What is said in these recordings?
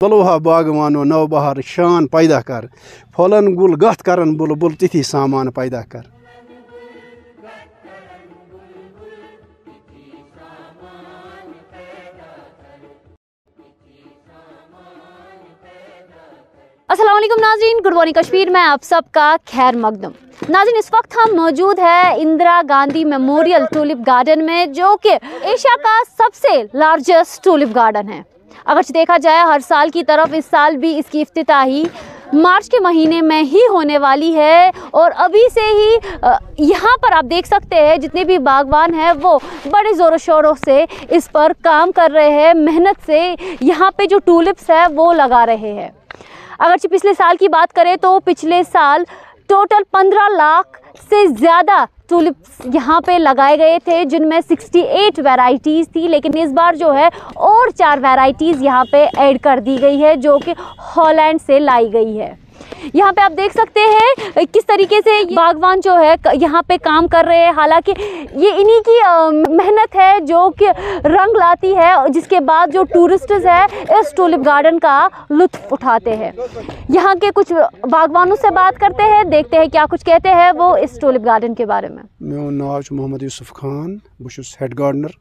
बागवानो नव बहार शान पैदा कर फलन गुल गथ करन बुल बुल तिथि सामान पैदा कर असलम नाजरीन गुड मॉर्निंग कश्मीर में आप सबका खैर मकदम। नाजिन इस वक्त हम मौजूद है Indira Gandhi memorial tulip garden में, जो कि एशिया का सबसे लार्जेस्ट टूलिप गार्डन है। अगर देखा जाए, हर साल की तरफ़ इस साल भी इसकी इफ्तिताही मार्च के महीने में ही होने वाली है। और अभी से ही यहाँ पर आप देख सकते हैं, जितने भी बागवान हैं, वो बड़े ज़ोरों शोरों से इस पर काम कर रहे हैं। मेहनत से यहाँ पे जो टूलिप्स है, वो लगा रहे हैं। अगर पिछले साल की बात करें तो पिछले साल टोटल पंद्रह लाख से ज़्यादा टूलिप्स यहाँ पे लगाए गए थे, जिनमें 68 वैरायटीज़ थी, लेकिन इस बार जो है और चार वैरायटीज़ यहाँ पे ऐड कर दी गई है, जो कि हॉलैंड से लाई गई है। यहाँ पे आप देख सकते हैं किस तरीके से बागवान जो है यहाँ पे काम कर रहे हैं। हालाँकि ये इन्हीं की मेहनत है जो कि रंग लाती है, जिसके बाद जो टूरिस्ट है, इस टूलिप गार्डन का लुत्फ उठाते हैं। यहाँ के कुछ बागवानों से बात करते हैं, देखते हैं क्या कुछ कहते हैं वो इस टूलिप गार्डन के बारे में। मे नाव मोहम्मद यूसुफ खान बहुत हेड गार्डनर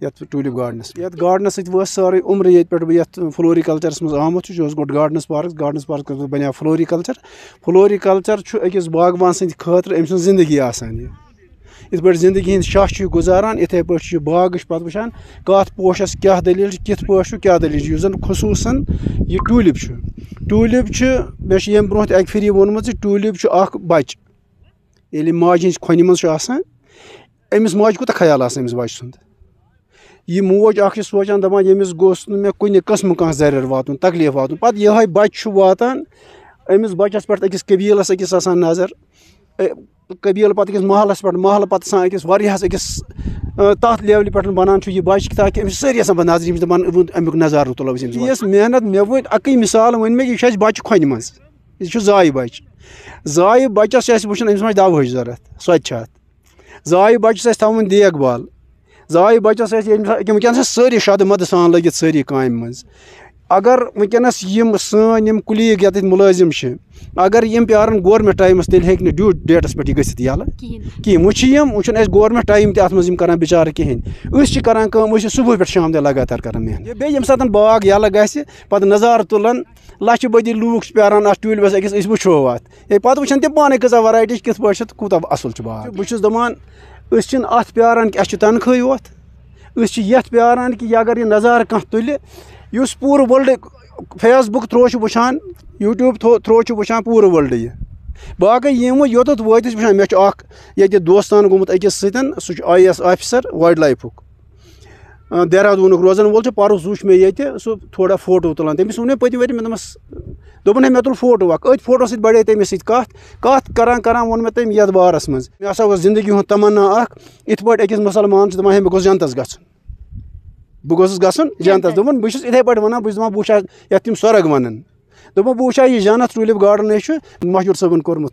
ये टूलिप गार्डनस ये गार्डनस सत सारे उम्र ये पे फ्लोरिकल्चरस मज आमुत गो गार्डनस पार्क गार्डनस पार्क बन फ्लोरिकल्चर फ्लोरिकल्चर अकिस बागवान सद आसान इत पे ज़िंदगी हंद शह गुजारान इथे पे बाग पे वुचान कत पोशस क्या दलील कित पे क्या दलील जन खसूसन यह टूलिप टूलिप मे यम ब्रो अक फिर वोनम टूलिप बच ये माज हज खोन मज अमिस माज कूत ख्याल अमिस बच सुंद यह मोज अख सोचान दपान यमिस गोस मे कुन कस्म कह जर वातन तकलीफ़ वातन पे यह बच वातान अमिस बचस पे अकिस कबीलस अकिस नज़र कबील पे अकिस महलस पे महल पे अकिस अकिस तथ लेवल पे बनान यह बच ताकि अमिस सारी आसान नज़र यमिस दपान अमुक नजारू तुलो यस मेहनत मे वो अक मिसाल वन मे यह बच खोन मज यह बच जाय बचस वो अमिस दवा ज़रूरत सो जाय बचस थवन देख भाल जाय बचस वनकस सारी शद मद सान लगित सारी काम मज अगर वनकस यम सन कुलीग ये मुलाजिम अगर यम प्यारन गवर्नमेंट टाइमस तेल हेक ड्यू डेटस पे गसित यल कहें वह वह गवर्नमेंट टाइम तथ मज कर बिचार कहें करान सुबह पे शाम तक लगातार कर मेहनत बे ये सात बाग यल ग पे नज़ार तुलान लच बदी लूक प्यारान अ टूलिपस अकिस वो अत पे वुचान तम पाने कजा वरायटी कित पे कूत असल बाग बहुत दपान अत प्यारान कि तनख्वाही योत ये प्यारान कि अगर यह नज़ार कह तुल पूर वर्ल्ड फेसबुक थ्रो वुचान यूट्यूब थ्रो वुचान पूर वर्ल्ड यह बाकी यम योत वात वुचान मे दोस्तान गोमुत अकिस सह आई एस ऑफिसर वाइल्ड लाइफुक देहरादून रोजान वोल परस वुच मे ये सह थोड़ा फ़ोटो तुलान तमिस वो पत वत मे दमस दोपन है मे तुल फ़ोटो अथ फ़ोटो सत बड़े तमिस सत कत कत करान करान वोन मे तम ये बारस मज। मे हसा ज़िंदगी हूँ तमन्ना अख इत पे अकिस मुसलमान दपान है मे गोस जनतस ग बह गोस गन जनतस। दोपन बहुत इथे पे वन बस दपान बह ये तम स्वर्ग वन दोपन बह यह जनत टूलिप गार्डन मशहूर सबन कोर्मुत।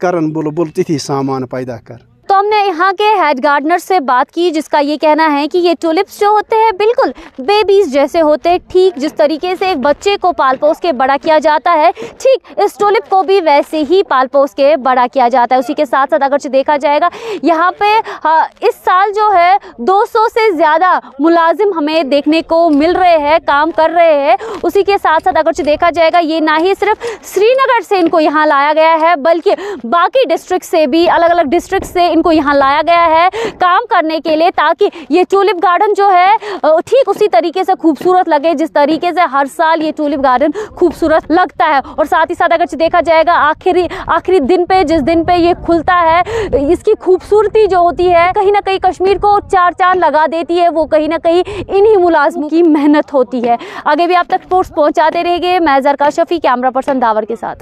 करन बुल बुल तिथि सामान पैदा कर तो हमने यहाँ के हेड गार्डनर से बात की जिसका ये कहना है कि ये टूलिप्स जो होते हैं बिल्कुल बेबीज जैसे होते हैं। ठीक जिस तरीके से एक बच्चे को पाल पोस के बड़ा किया जाता है ठीक इस टूलिप को भी वैसे ही पाल पोस के बड़ा किया जाता है। उसी के साथ साथ अगर देखा जाएगा यहाँ पे हाँ, इस साल जो है 200 से ज़्यादा मुलाजिम हमें देखने को मिल रहे हैं काम कर रहे हैं। उसी के साथ साथ अगर देखा जाएगा ये ना ही सिर्फ़ श्रीनगर से इनको यहाँ लाया गया है बल्कि बाकी डिस्ट्रिक्ट से भी अलग अलग डिस्ट्रिक्ट से इनको यहाँ लाया गया है काम करने के लिए ताकि ये टूलिप गार्डन जो है ठीक उसी तरीके से खूबसूरत लगे, जिस तरीके से हर साल ये टूलिप गार्डन खूबसूरत लगता है। और साथ ही साथ अगर देखा जाएगा, आखिरी आखिरी दिन पे, जिस दिन पे ये खुलता है, इसकी खूबसूरती जो होती है, कहीं ना कहीं कश्मीर को चार चाँद लगा देती है, वो कहीं ना कहीं इन्हीं मुलाजमों की मेहनत होती है। आगे भी आप तक स्पोर्ट्स पहुंचाते रहेंगे मैं जरका शफी, कैमरा पर्सन, दावर के साथ।